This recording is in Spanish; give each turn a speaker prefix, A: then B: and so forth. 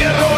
A: entierro